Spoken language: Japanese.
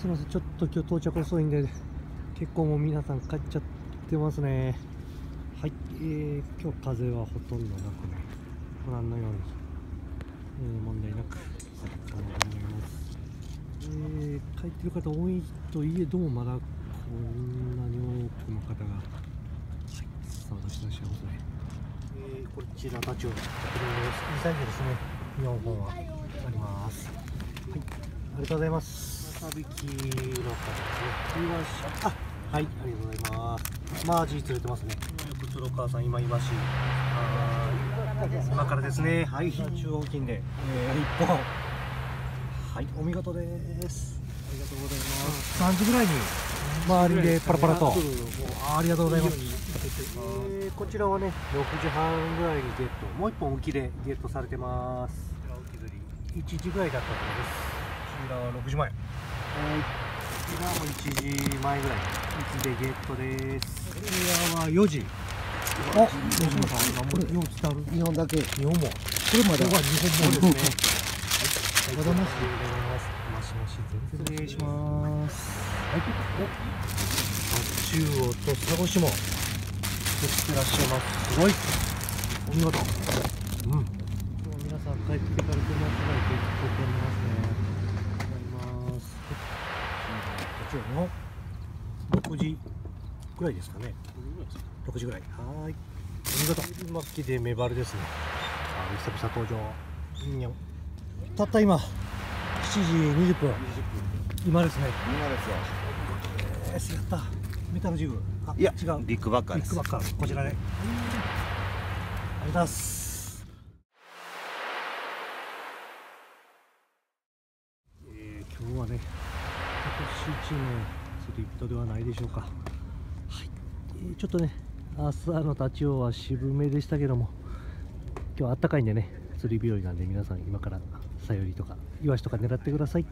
すみません。ちょっと今日到着遅いんで結構もう皆さん帰っちゃってますね。はい、えー、今日風はほとんどなくね。ご覧のように、えー、問題なく頑張ります、えー、帰ってる方多いといえどもまだこんなに多くの方がはいスタートしてらっしゃいますね、えー、こちら立ち寄り2歳児ですね。4本はあります。はい。ありがとうございますわさびきの方ですね。イワシあはいありがとうございます。マージー釣れてますね。よく鶴川さん今イワシはーい今からですね。はい中央金で、えー、1本。はいお見事です。ありがとうございます。3時ぐらいに周りでパラパラと。あありがとうございます。えーこちらはね6時半ぐらいにゲット。もう1本浮きでゲットされてます。1時ぐらいだったと思います。こちらは6時前はいこちらも1時前ぐらい浮きでゲットですこちらは4時あ吉野さん今もう4つある日本だけ2本もこれまだれは2本もですねありがとうございます。もしもし、全然失礼します。はい、お、中央と佐越も。取ってらっしゃいます。すごい。お見事。うん。今日皆さん帰ってから車つないで結構飛んでますね。こちらの六時ぐらいですかね。六時ぐらい。はーい。お見事。今きでメバルですね。あ、久々登場。にゃん。たった今7時20分。今ですね。今ですよ。えー、やった。メタルジグあいや違う。ビッグバッカーです。ビッグバッカー。こちらで。ありがとうございます。えー、今日はね一の釣り人ではないでしょうか。はい、ちょっとね朝の太刀魚は渋めでしたけども今日はあったかいんでね釣り日和なんで皆さん今からサヨリとかイワシとか狙ってください。